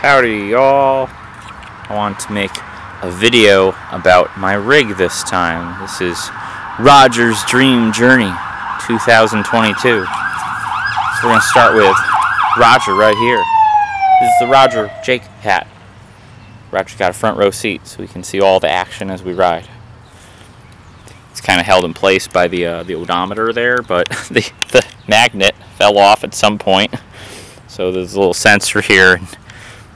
Howdy y'all. I want to make a video about my rig this time. This is Roger's Dream Journey 2022. So we're going to start with Roger right here. This is the Roger Jake hat. Roger's got a front row seat so we can see all the action as we ride. It's kind of held in place by the uh, the odometer there, but the, the magnet fell off at some point. So there's a little sensor here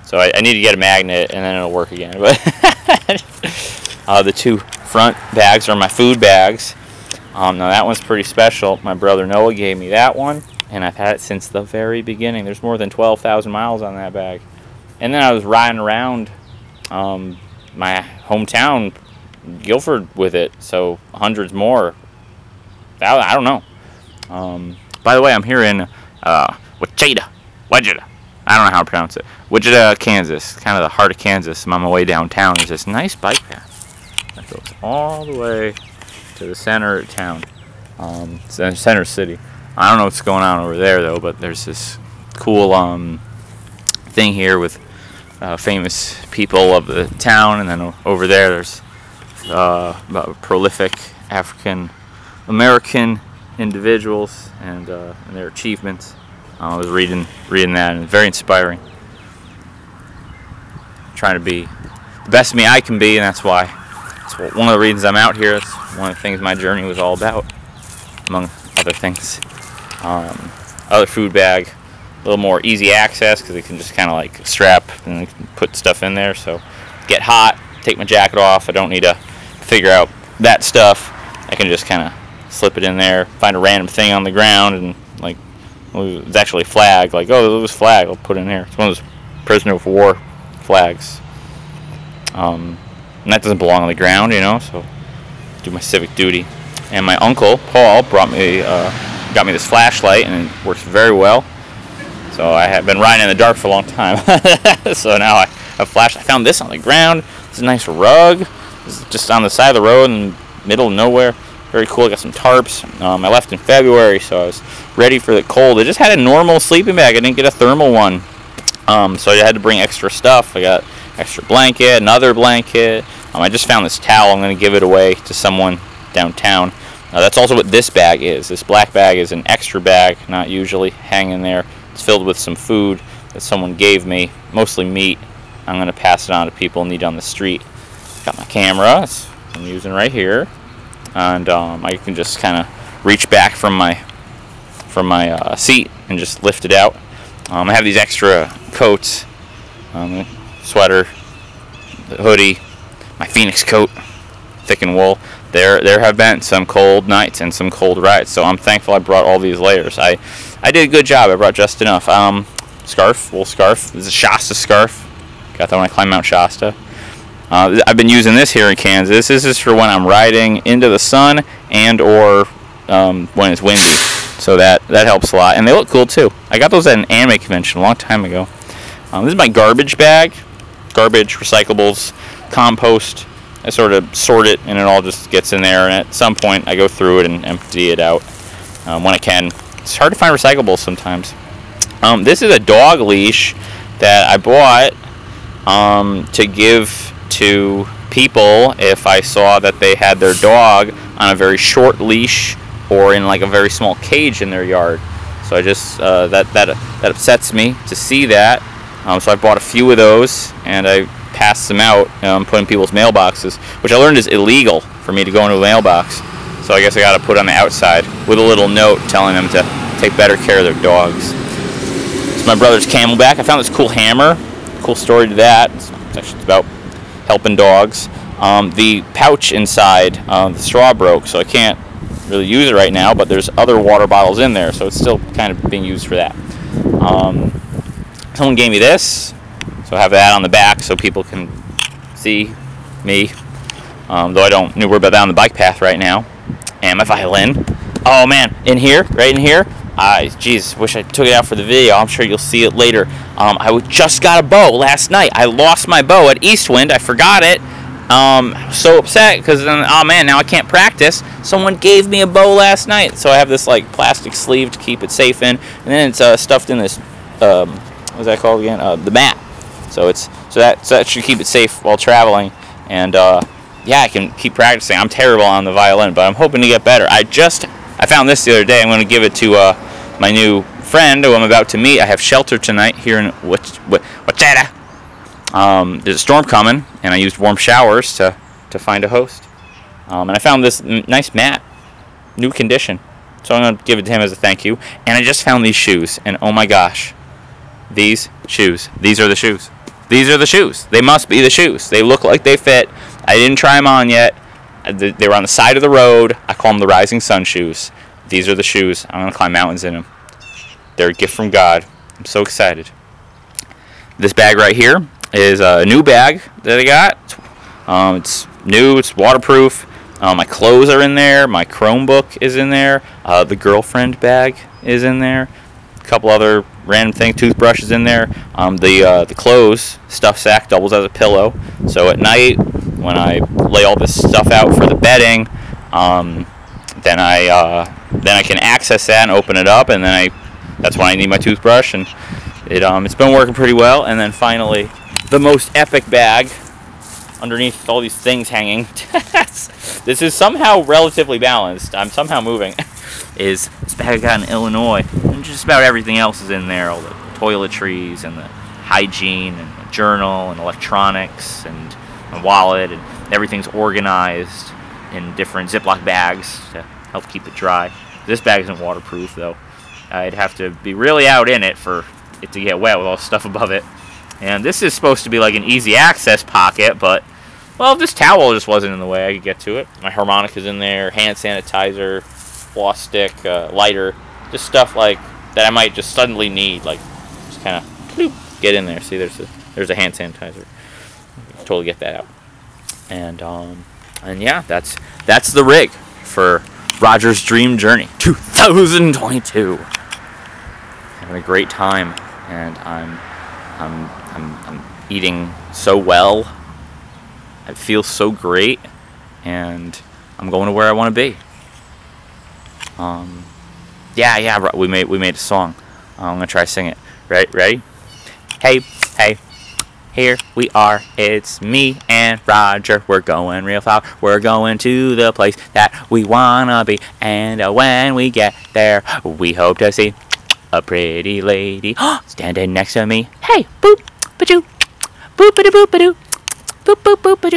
so I, I, need to get a magnet and then it'll work again. But uh, the two front bags are my food bags. Um, now that one's pretty special. My brother Noah gave me that one, and I've had it since the very beginning. There's more than 12,000 miles on that bag. And then I was riding around um, my hometown, Guilford, with it. So hundreds more. I, don't know. Um, by the way, I'm here in uh, Wachita, Wachita. I don't know how to pronounce it. Wichita, Kansas, kind of the heart of Kansas. I'm on my way downtown. There's this nice bike path that goes all the way to the center of town, um, center city. I don't know what's going on over there though, but there's this cool um, thing here with uh, famous people of the town, and then over there there's uh, prolific African American individuals and, uh, and their achievements. I was reading reading that and very inspiring. Trying to be the best me I can be, and that's why. It's one of the reasons I'm out here. That's one of the things my journey was all about, among other things. Um, other food bag, a little more easy access because it can just kind of like strap and put stuff in there. So get hot, take my jacket off. I don't need to figure out that stuff. I can just kind of slip it in there, find a random thing on the ground, and like it's actually flag. Like, oh, this flag. I'll put in here. It's one of those prisoner of war flags. Um, and that doesn't belong on the ground, you know. So do my civic duty. And my uncle Paul brought me, uh, got me this flashlight, and it works very well. So I have been riding in the dark for a long time. so now I have flash. I found this on the ground. It's a nice rug. It's just on the side of the road in the middle of nowhere. Very cool. I got some tarps. Um, I left in February, so I was ready for the cold. I just had a normal sleeping bag. I didn't get a thermal one. Um, so I had to bring extra stuff. I got extra blanket, another blanket. Um, I just found this towel. I'm going to give it away to someone downtown. Uh, that's also what this bag is. This black bag is an extra bag, not usually hanging there. It's filled with some food that someone gave me, mostly meat. I'm going to pass it on to people in need on the street. Got my camera. I'm using right here and um, I can just kind of reach back from my from my uh, seat and just lift it out. Um, I have these extra coats, um, sweater, hoodie, my Phoenix coat, thick and wool. There, there have been some cold nights and some cold rides, so I'm thankful I brought all these layers. I, I did a good job. I brought just enough. Um, scarf, wool scarf. This is a Shasta scarf. Got that when I climbed Mount Shasta. Uh, I've been using this here in Kansas. This is for when I'm riding into the sun and or um, when it's windy. So that, that helps a lot. And they look cool too. I got those at an anime convention a long time ago. Um, this is my garbage bag. Garbage, recyclables, compost. I sort of sort it and it all just gets in there. And at some point I go through it and empty it out um, when I can. It's hard to find recyclables sometimes. Um, this is a dog leash that I bought um, to give to people if I saw that they had their dog on a very short leash or in like a very small cage in their yard. So I just uh, that that that upsets me to see that. Um, so I bought a few of those and I passed them out, um, put in people's mailboxes, which I learned is illegal for me to go into a mailbox. So I guess I got to put on the outside with a little note telling them to take better care of their dogs. It's my brother's CamelBak. I found this cool hammer. Cool story to that. It's actually about helping dogs. Um, the pouch inside uh, the straw broke, so I can't really use it right now, but there's other water bottles in there, so it's still kind of being used for that. Um, someone gave me this, so I have that on the back so people can see me, um, though I don't know we're about on the bike path right now. And my violin. Oh man, in here, right in here, I, geez, wish I took it out for the video. I'm sure you'll see it later. Um, I just got a bow last night. I lost my bow at Eastwind. I forgot it. Um, so upset because oh man, now I can't practice. Someone gave me a bow last night, so I have this like plastic sleeve to keep it safe in, and then it's uh, stuffed in this, um, what's that called again? Uh, the mat. So it's so that so that should keep it safe while traveling. And uh, yeah, I can keep practicing. I'm terrible on the violin, but I'm hoping to get better. I just I found this the other day. I'm going to give it to uh, my new friend who I'm about to meet. I have shelter tonight here in what that? Um, there's a storm coming, and I used Warmshowers to to find a host. Um, and I found this nice mat, new condition. So I'm going to give it to him as a thank you. And I just found these shoes, and oh my gosh, these shoes. These are the shoes. These are the shoes. They must be the shoes. They look like they fit. I didn't try them on yet. They were on the side of the road. I call them the Rising Sun shoes. These are the shoes. I'm going to climb mountains in them. They're a gift from God. I'm so excited. This bag right here is a new bag that I got. Um, it's new. It's waterproof. Uh, my clothes are in there. My Chromebook is in there. Uh, the girlfriend bag is in there. Couple other random things. toothbrushes in there. Um, the uh, the clothes stuff sack doubles as a pillow. So at night when I lay all this stuff out for the bedding, um, then I uh, then I can access that and open it up, and then I that's when I need my toothbrush, and it um, it's been working pretty well. And then finally, the most epic bag underneath all these things hanging. this is somehow relatively balanced. I'm somehow moving. is this bag I got in Illinois, and just about everything else is in there. All the toiletries and the hygiene and the journal and electronics and my wallet and everything's organized in different Ziploc bags to help keep it dry. This bag isn't waterproof though. I'd have to be really out in it for it to get wet with all the stuff above it. And this is supposed to be like an easy access pocket, but well, this towel just wasn't in the way, I could get to it. My harmonica's in there, hand sanitizer, floss stick, uh, lighter, just stuff like that I might just suddenly need, like just kind of get in there. See, there's a there's a hand sanitizer. Totally get that out. And um, and yeah, that's that's the rig for Roger's Dream Journey 2022. Having a great time, and I'm I'm I'm, I'm eating so well. I feel so great, and I'm going to where I want to be. Um, yeah, yeah, we made we made a song. Uh, I'm gonna try sing it. Ready? Ready? Hey, hey, here we are. It's me and Roger. We're going real far. We're going to the place that we wanna be. And uh, when we get there, we hope to see a pretty lady standing next to me. Hey, boop, ba doo, boop ba doo, boop ba doo, boop boop boop ba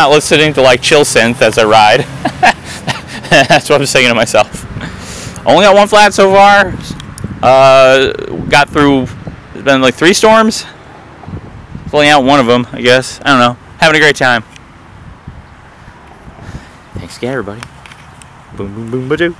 not listening to like chill synth as I ride, that's what I'm singing to myself. Only got one flat so far. Uh, got through. It's been like three storms. Pulling out one of them, I guess. I don't know. Having a great time. Thanks again, everybody. Boom, boom, boom, ba doo.